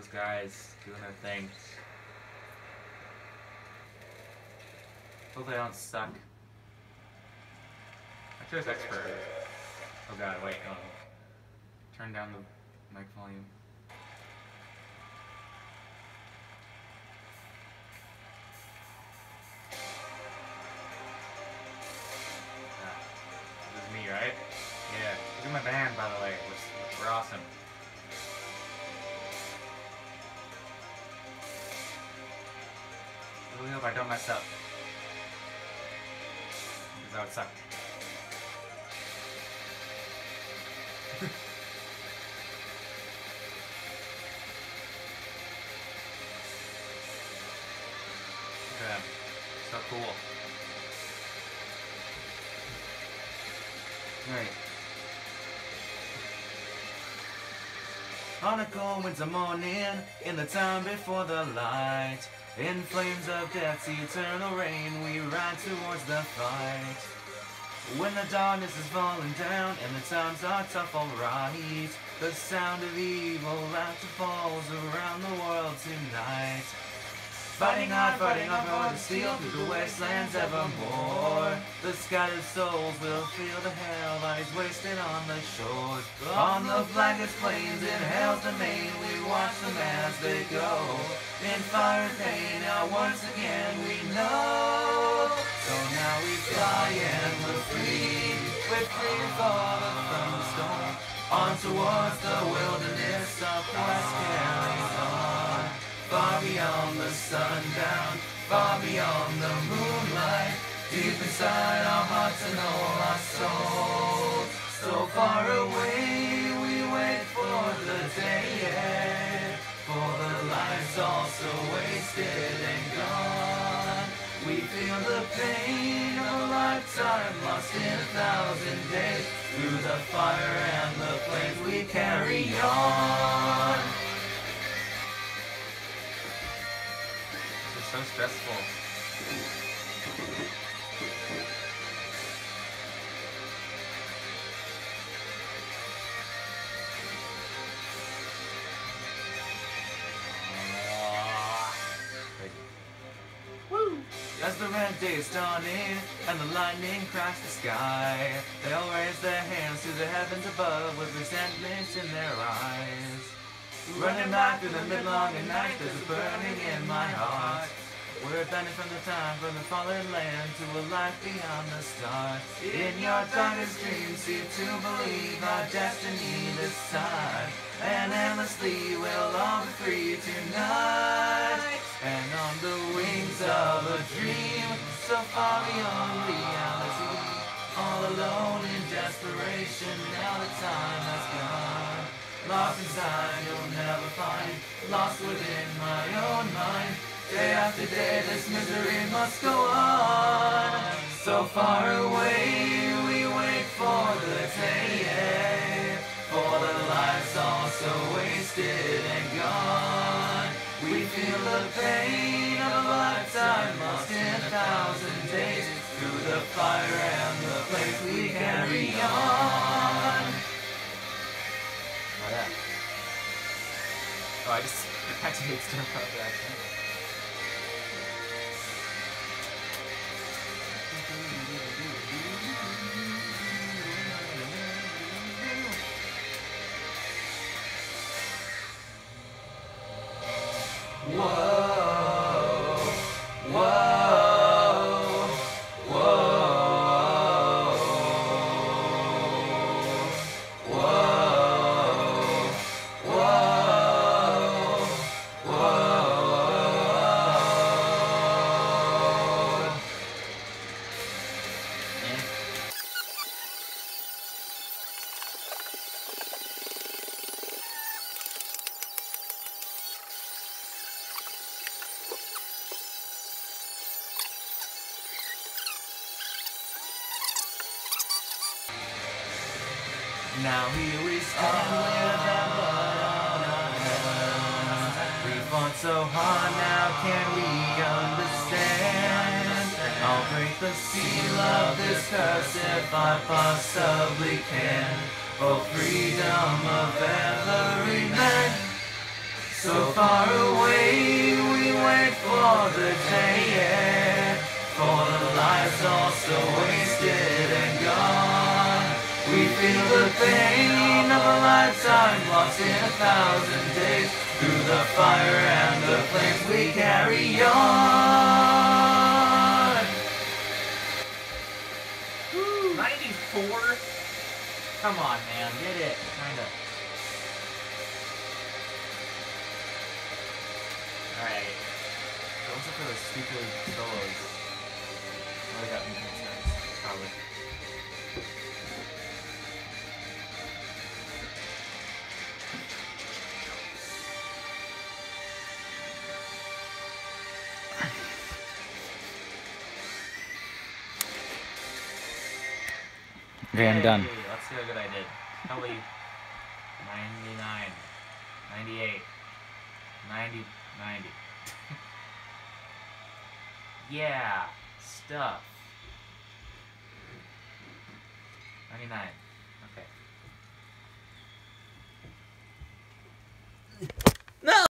those guys doing their thing. Hopefully I don't suck. I chose expert. Oh god, wait, no. Turn down the mic volume. Ah, This is me, right? Yeah. Look at my band, by the way. We're, we're awesome. Hope I don't mess up. Because that would suck. Them. So cool. Alright. On a cold winter morning, in the time before the light, in flames of death's eternal rain, we ride towards the fight. When the darkness is falling down and the times are tough, alright, the sound of evil laughter falls around the world tonight. Fighting hard, fighting hard for the steel through the wastelands evermore. The scattered souls will feel the hell that is wasted on the shores. On the blackest plains in hell's domain, we watch them as they go. In fire and pain, now once again we know. So now we fly and we're free. We're free from the storm. On towards the wilderness of sundown, far beyond the moonlight, deep inside our hearts and all our souls. So far away, we wait for the day, for the lives all so wasted and gone. We feel the pain of a lifetime lost in a thousand days. Through the fire and the flames we carry on. So stressful. As the red day is dawning and the lightning cracks the sky, they all raise their hands to the heavens above with resentment in their eyes. Running back through the midlong night, there's a burning in my heart. We're bending from the time from the fallen land to a life beyond the stars. In your darkest dreams, seem to believe our destiny this time. And endlessly we'll all be free tonight. And on the wings of a dream, so far beyond reality. Day after day, this misery must go on. So far away, we wait for the day. For the lives all so wasted and gone. We feel the pain of a lifetime lost in a thousand days. Through the fire and the flames we carry on. Oh yeah. Oh, I just had to hit stir. Wow. Now here we stand with our blood on our. We fought so hard, now can we understand? I'll break the seal of this curse if I possibly can. For freedom of every man. So far away, we wait for the day, yeah. For the lives all so wasted. The pain of a lifetime lost in a thousand days. Through the fire and the flames we carry on. 94? Come on, man. Get it. Kinda. Alright. What's up for those stupid solos? They got me probably. Graham hey, Dunn. Let's see how good I did. Probably 99, 98, 90, 90. yeah, stuff. 99. Okay. No!